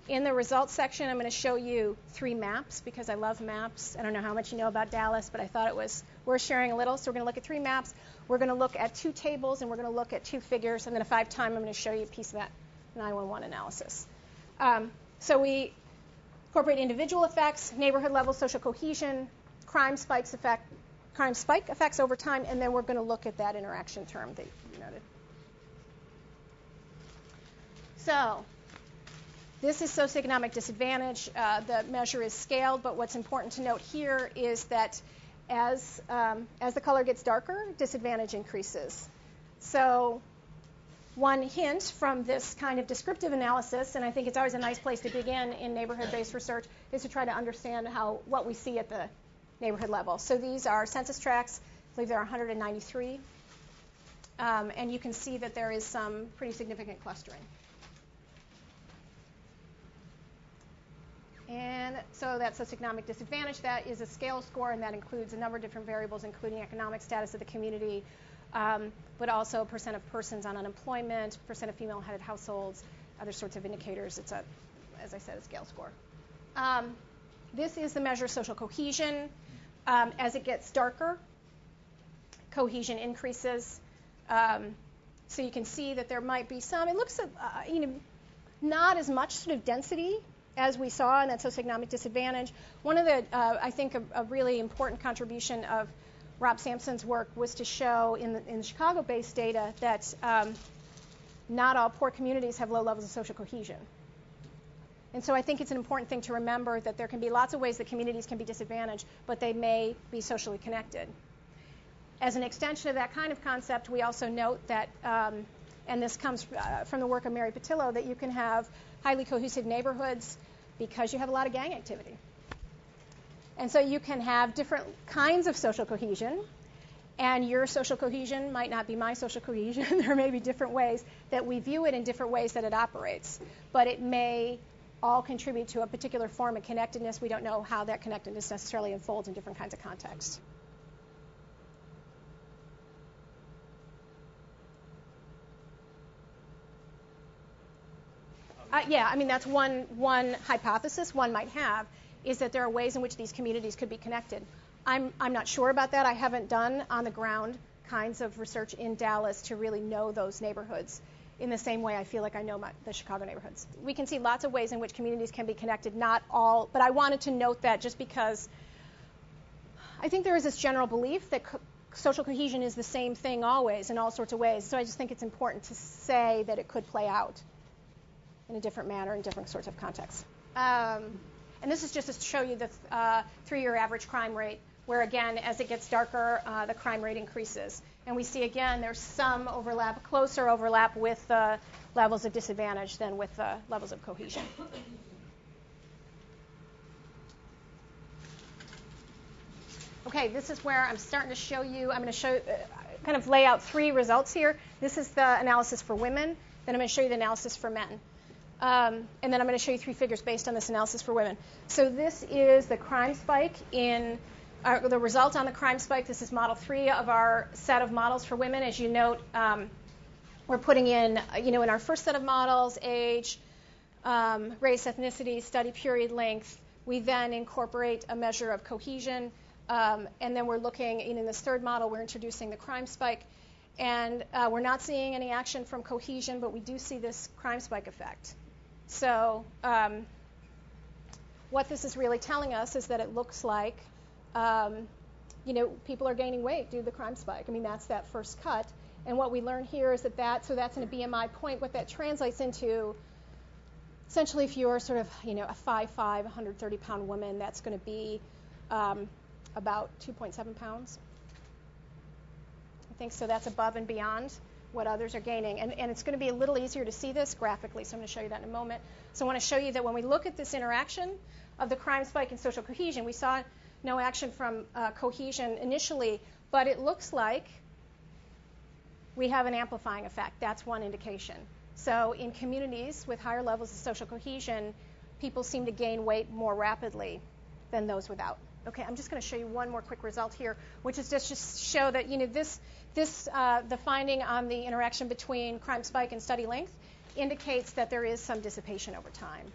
in the results section, I'm going to show you three maps because I love maps. I don't know how much you know about Dallas, but I thought it was worth sharing a little. So we're going to look at three maps. We're going to look at two tables, and we're going to look at two figures. And then if I have time, I'm going to show you a piece of that 911 analysis. Um, so we incorporate individual effects, neighborhood level social cohesion, crime spikes effect, crime spike effects over time, and then we're going to look at that interaction term that you noted. So this is socioeconomic disadvantage. Uh, the measure is scaled, but what's important to note here is that as, um, as the color gets darker, disadvantage increases. So one hint from this kind of descriptive analysis, and I think it's always a nice place to begin in neighborhood-based research, is to try to understand how what we see at the neighborhood level. So these are census tracts. I believe there are 193. Um, and you can see that there is some pretty significant clustering. And so that's socioeconomic disadvantage. That is a scale score, and that includes a number of different variables, including economic status of the community, um, but also percent of persons on unemployment, percent of female-headed households, other sorts of indicators. It's a, as I said, a scale score. Um, this is the measure of social cohesion. Um, as it gets darker, cohesion increases. Um, so you can see that there might be some. It looks, uh, you know, not as much sort of density as we saw in that socioeconomic disadvantage. One of the, uh, I think, a, a, really important contribution of Rob Sampson's work was to show in the, in the Chicago-based data that um, not all poor communities have low levels of social cohesion. And so I think it's an important thing to remember that there can be lots of ways that communities can be disadvantaged, but they may be socially connected. As an extension of that kind of concept, we also note that, um, and this comes uh, from the work of Mary Pattillo, that you can have highly cohesive neighborhoods because you have a lot of gang activity. And so you can have different kinds of social cohesion, and your social cohesion might not be my social cohesion. there may be different ways that we view it in different ways that it operates, but it may all contribute to a particular form of connectedness. We don't know how that connectedness necessarily unfolds in different kinds of contexts. Uh, yeah, I mean that's one one hypothesis one might have is that there are ways in which these communities could be connected. I'm I'm not sure about that. I haven't done on the ground kinds of research in Dallas to really know those neighborhoods in the same way I feel like I know my, the Chicago neighborhoods. We can see lots of ways in which communities can be connected, not all, but I wanted to note that just because I think there is this general belief that co- social cohesion is the same thing always in all sorts of ways. So I just think it's important to say that it could play out in a different manner in different sorts of contexts. Um, and this is just to show you the uh, three-year average crime rate, where again, as it gets darker, uh, the crime rate increases. And we see again there's some overlap, closer overlap with the levels of disadvantage than with the levels of cohesion. Okay, this is where I'm starting to show you, I'm going to show, uh, kind of lay out three results here. This is the analysis for women, then I'm going to show you the analysis for men. Um, and then I'm going to show you three figures based on this analysis for women. So this is the crime spike in our, the result on the crime spike. This is model three of our set of models for women. As you note, um, we're putting in, you know, in our first set of models, age, um, race, ethnicity, study period length. We then incorporate a measure of cohesion. Um, and then we're looking in this third model, we're introducing the crime spike. And uh, we're not seeing any action from cohesion, but we do see this crime spike effect. So, um, what this is really telling us is that it looks like, um, you know, people are gaining weight due to the crime spike. I mean, that's that first cut. And what we learn here is that that, so that's in a BMI point, what that translates into, essentially, if you're sort of, you know, a 5'5", 130 pound woman, that's going to be um, about 2.7 pounds. I think so. That's above and beyond what others are gaining. And, and it's going to be a little easier to see this graphically, so I'm going to show you that in a moment. So I want to show you that when we look at this interaction of the crime spike and social cohesion, we saw no action from uh, cohesion initially, but it looks like we have an amplifying effect. That's one indication. So in communities with higher levels of social cohesion, people seem to gain weight more rapidly than those without. Okay, I'm just going to show you one more quick result here, which is just to show that you know this this uh, the finding on the interaction between crime spike and study length indicates that there is some dissipation over time.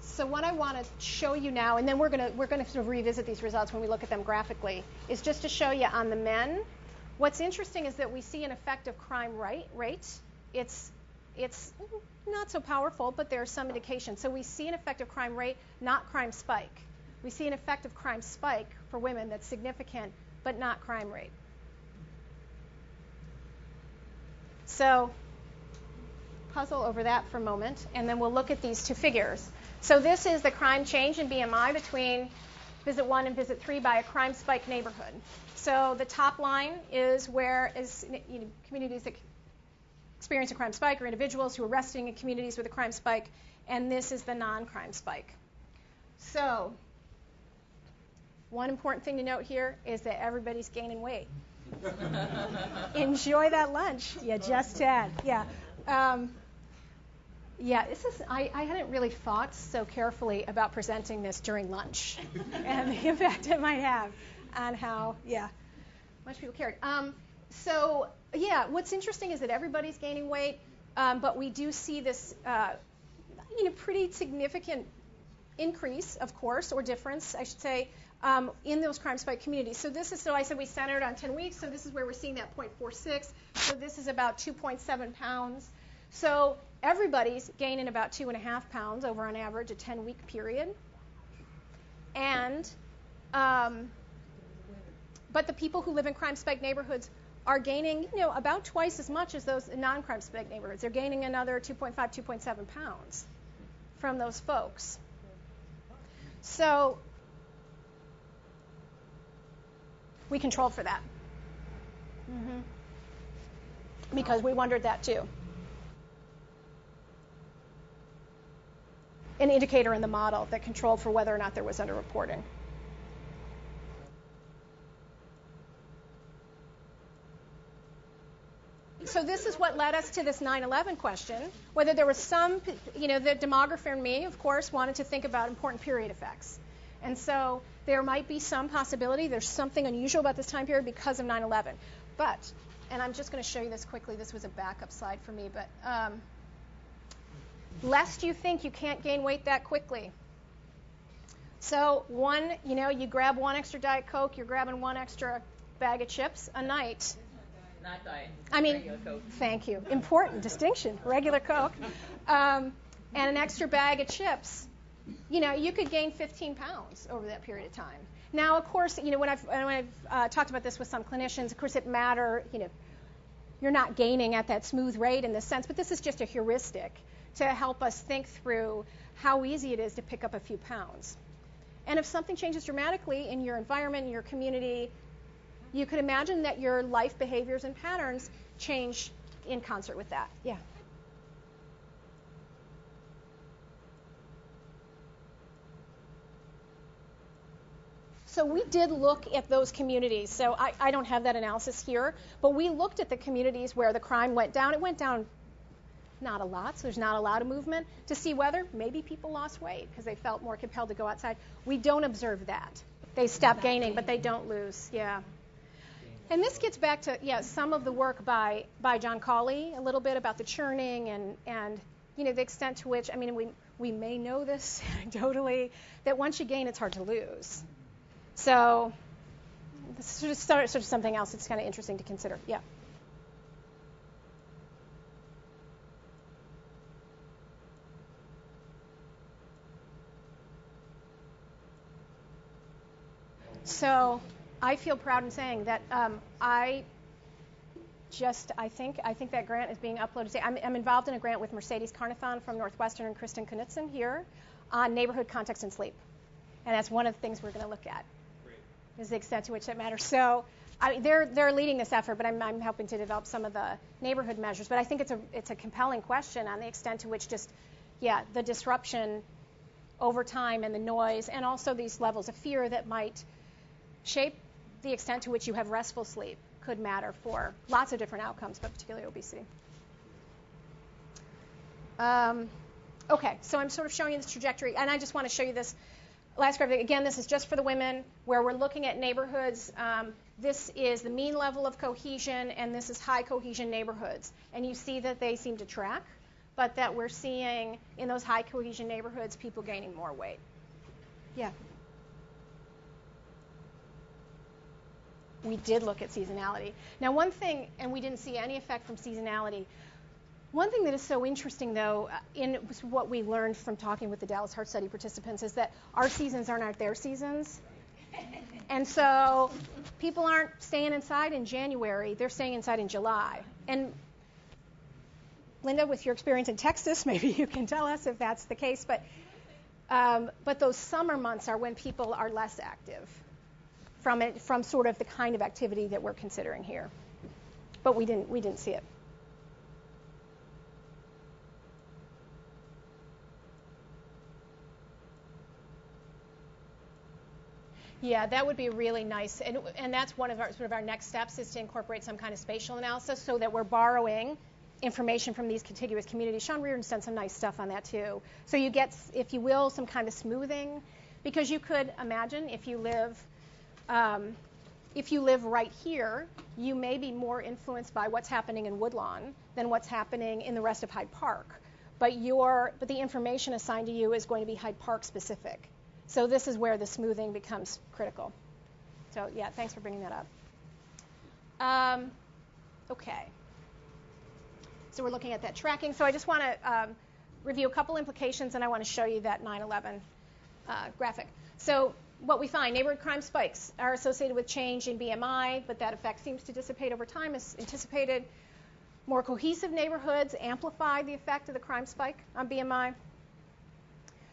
So what I want to show you now, and then we're going to we're going to sort of revisit these results when we look at them graphically, is just to show you on the men. What's interesting is that we see an effect of crime rate. rate. It's it's not so powerful, but there are some indications. So we see an effect of crime rate, not crime spike. We see an effect of crime spike for women that's significant, but not crime rate. So puzzle over that for a moment, and then we'll look at these two figures. So this is the crime change in BMI between visit one and visit three by a crime spike neighborhood. So the top line is where is you know, communities that experience a crime spike or individuals who are resting in communities with a crime spike, and this is the non-crime spike. So one important thing to note here is that everybody's gaining weight. Enjoy that lunch you just had. Yeah. Um, yeah, this is. I, I hadn't really thought so carefully about presenting this during lunch and the impact it might have on how, yeah, much people cared. Um, so, yeah, what's interesting is that everybody's gaining weight, um, but we do see this, uh, you know, pretty significant increase, of course, or difference, I should say, um, in those crime spike communities. So this is, so I said we centered on 10 weeks, so this is where we're seeing that 0.46. So this is about 2.7 pounds. So everybody's gaining about two and a half pounds over on average a 10 week period. And, um, but the people who live in crime spike neighborhoods are gaining, you know, about twice as much as those non-crime spike neighborhoods. They're gaining another 2.5, 2.7 pounds from those folks. So we controlled for that. Mm-hmm. Because we wondered that too. An indicator in the model that controlled for whether or not there was underreporting. So this is what led us to this 9/11 question, whether there was some, you know, the demographer and me, of course, wanted to think about important period effects. And so there might be some possibility there's something unusual about this time period because of 9/11. But, and I'm just going to show you this quickly. This was a backup slide for me, but um, lest you think you can't gain weight that quickly. So one, you know, you grab one extra diet coke, you're grabbing one extra bag of chips a night not diet. I mean, thank you. Important distinction. Regular Coke, um, and an extra bag of chips. You know, you could gain 15 pounds over that period of time. Now, of course, you know when I've when I've uh, talked about this with some clinicians, of course, it matter. You know, you're not gaining at that smooth rate in this sense, but this is just a heuristic to help us think through how easy it is to pick up a few pounds. And if something changes dramatically in your environment, in your community, you could imagine that your life behaviors and patterns change in concert with that. Yeah. So we did look at those communities. So I, I, don't have that analysis here, but we looked at the communities where the crime went down. It went down not a lot, so there's not a lot of movement, to see whether maybe people lost weight because they felt more compelled to go outside. We don't observe that. They stop gaining, but they don't lose. Yeah. And this gets back to yeah some of the work by by John Cawley a little bit about the churning and and you know the extent to which I mean we we may know this anecdotally that once you gain it's hard to lose. So this is sort of, sort of something else that's kind of interesting to consider. Yeah. So I feel proud in saying that um, I just I think I think that grant is being uploaded. I'm, I'm involved in a grant with Mercedes Carnethon from Northwestern and Kristen Knutson here on neighborhood context and sleep, and that's one of the things we're going to look at. Great. Is the extent to which that matters. So. I, they're they're leading this effort, but I'm, I'm helping to develop some of the neighborhood measures. But I think it's a it's a compelling question on the extent to which just yeah the disruption over time and the noise and also these levels of fear that might shape the extent to which you have restful sleep could matter for lots of different outcomes, but particularly obesity. Um, okay, so I'm sort of showing you this trajectory, and I just want to show you this last graphic. Again, this is just for the women, where we're looking at neighborhoods. Um, this is the mean level of cohesion, and this is high cohesion neighborhoods. And you see that they seem to track, but that we're seeing in those high cohesion neighborhoods people gaining more weight. Yeah. We did look at seasonality. Now, one thing, and we didn't see any effect from seasonality. One thing that is so interesting, though, uh, in what we learned from talking with the Dallas Heart Study participants, is that our seasons are not their seasons. And so people aren't staying inside in January, they're staying inside in July. And Linda, with your experience in Texas, maybe you can tell us if that's the case. But, um, but those summer months are when people are less active from it from sort of the kind of activity that we're considering here. But we didn't we didn't see it. Yeah, that would be really nice, and and that's one of our sort of our next steps is to incorporate some kind of spatial analysis so that we're borrowing information from these contiguous communities. Sean Reardon's done some nice stuff on that too. So you get, if you will, some kind of smoothing, because you could imagine if you live um, if you live right here, you may be more influenced by what's happening in Woodlawn than what's happening in the rest of Hyde Park. But your but the information assigned to you is going to be Hyde Park specific. So this is where the smoothing becomes critical. So yeah, thanks for bringing that up. Um, okay. So we're looking at that tracking. So I just want to um, review a couple implications, and I want to show you that 9/11 uh, graphic. So what we find, neighborhood crime spikes are associated with change in BMI, but that effect seems to dissipate over time as anticipated. More cohesive neighborhoods amplify the effect of the crime spike on BMI.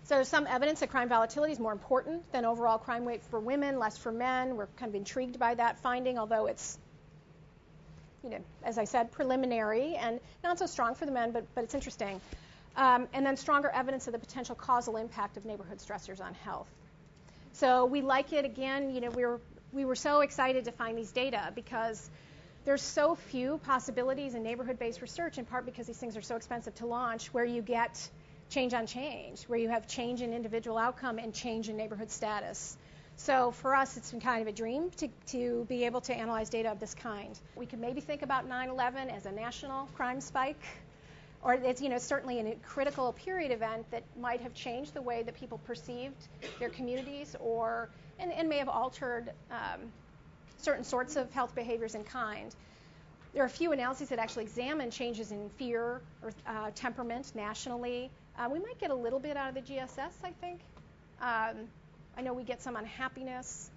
So there's some evidence that crime volatility is more important than overall crime rate for women, less for men. We're kind of intrigued by that finding, although it's, you know, as I said, preliminary and not so strong for the men, but, but it's interesting. Um, and then stronger evidence of the potential causal impact of neighborhood stressors on health. So we like it again. You know, we were we were so excited to find these data because there's so few possibilities in neighborhood-based research, in part because these things are so expensive to launch, where you get change on change, where you have change in individual outcome and change in neighborhood status. So for us, it's been kind of a dream to, to be able to analyze data of this kind. We could maybe think about 9/11 as a national crime spike or it's you know certainly a critical period event that might have changed the way that people perceived their communities or and, and may have altered um, certain sorts of health behaviors in kind. There are a few analyses that actually examine changes in fear or uh, temperament nationally. Uh, we might get a little bit out of the GSS, I think. Um, I know we get some on happiness,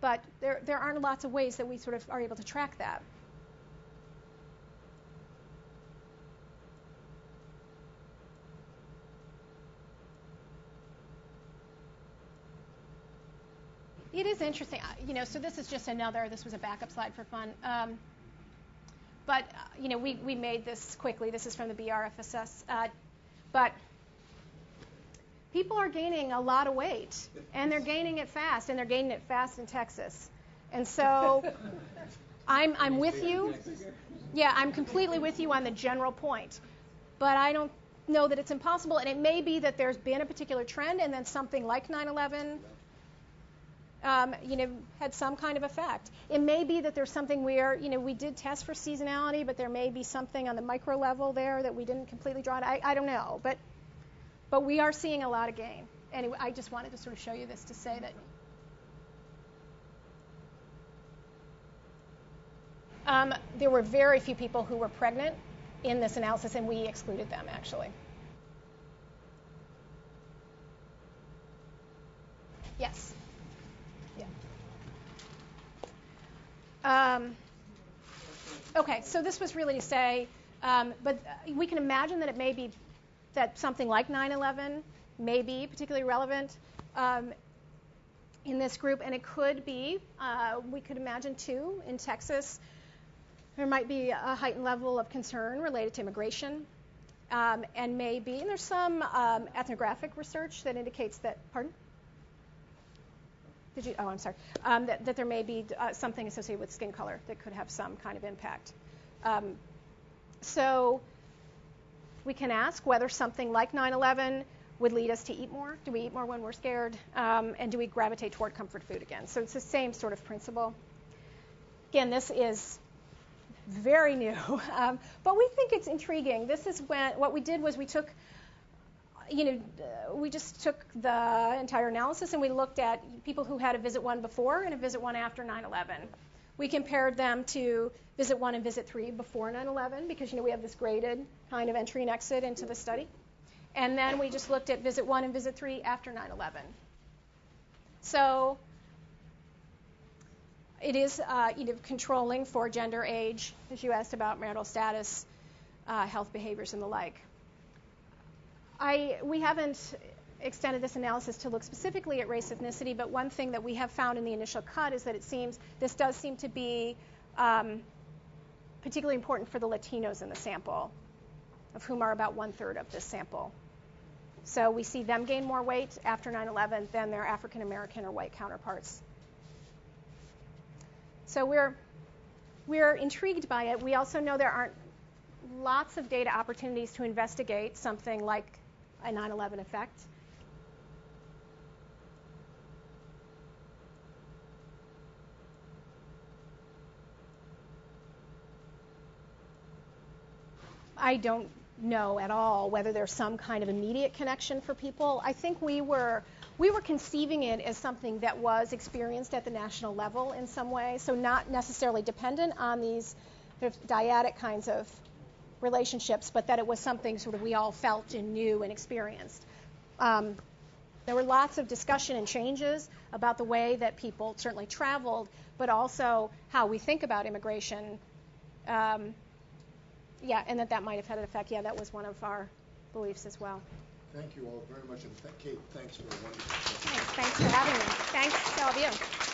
but there, there aren't lots of ways that we sort of are able to track that. It is interesting. You know, so this is just another, this was a backup slide for fun. Um, but, uh, you know, we, we made this quickly. This is from the BRFSS. Uh, but people are gaining a lot of weight, and they're gaining it fast, and they're gaining it fast in Texas. And so I'm, I'm with you. Yeah, I'm completely with you on the general point. But I don't know that it's impossible, and it may be that there's been a particular trend, and then something like 9 11 um, you know, had some kind of effect. It may be that there's something where, you know, we did test for seasonality, but there may be something on the micro level there that we didn't completely draw. It. I, I don't know, but but we are seeing a lot of gain. Anyway, I just wanted to sort of show you this to say that. Um, there were very few people who were pregnant in this analysis, and we excluded them actually. Yes. Um, okay, so this was really to say, um, but we can imagine that it may be that something like 9/11 may be particularly relevant um, in this group, and it could be. Uh, we could imagine too in Texas there might be a heightened level of concern related to immigration, um, and maybe and there's some um, ethnographic research that indicates that. Pardon. You? Oh, I'm sorry. Um, that, that, there may be uh, something associated with skin color that could have some kind of impact. Um, so we can ask whether something like 9/11 would lead us to eat more. Do we eat more when we're scared? Um, and do we gravitate toward comfort food again? So it's the same sort of principle. Again, this is very new, um, but we think it's intriguing. This is when what we did was we took, you know, we just took the entire analysis and we looked at people who had a visit one before and a visit one after 9/11. We compared them to visit one and visit three before 9/11 because you know we have this graded kind of entry and exit into the study, and then we just looked at visit one and visit three after 9/11. So it is uh, you know, controlling for gender, age, as you asked about marital status, uh, health behaviors, and the like. I, we haven't extended this analysis to look specifically at race ethnicity, but one thing that we have found in the initial cut is that it seems this does seem to be um, particularly important for the Latinos in the sample, of whom are about one third of this sample. So we see them gain more weight after 9 11 than their African American or white counterparts. So we're, we're intrigued by it. We also know there aren't lots of data opportunities to investigate something like a 9 11 effect. I don't know at all whether there's some kind of immediate connection for people. I think we were we were conceiving it as something that was experienced at the national level in some way, so not necessarily dependent on these dyadic kinds of relationships, but that it was something sort of we all felt and knew and experienced. Um, there were lots of discussion and changes about the way that people certainly traveled, but also how we think about immigration. Um, yeah, and that that might have had an effect. Yeah, that was one of our beliefs as well. Thank you all very much. And th- Kate, thanks for a wonderful Thanks, thanks for having me. Thanks to all of you.